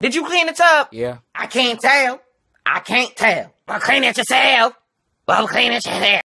Did you clean the tub? Yeah. I can't tell. I can't tell. Well, clean it yourself. Well, clean it yourself.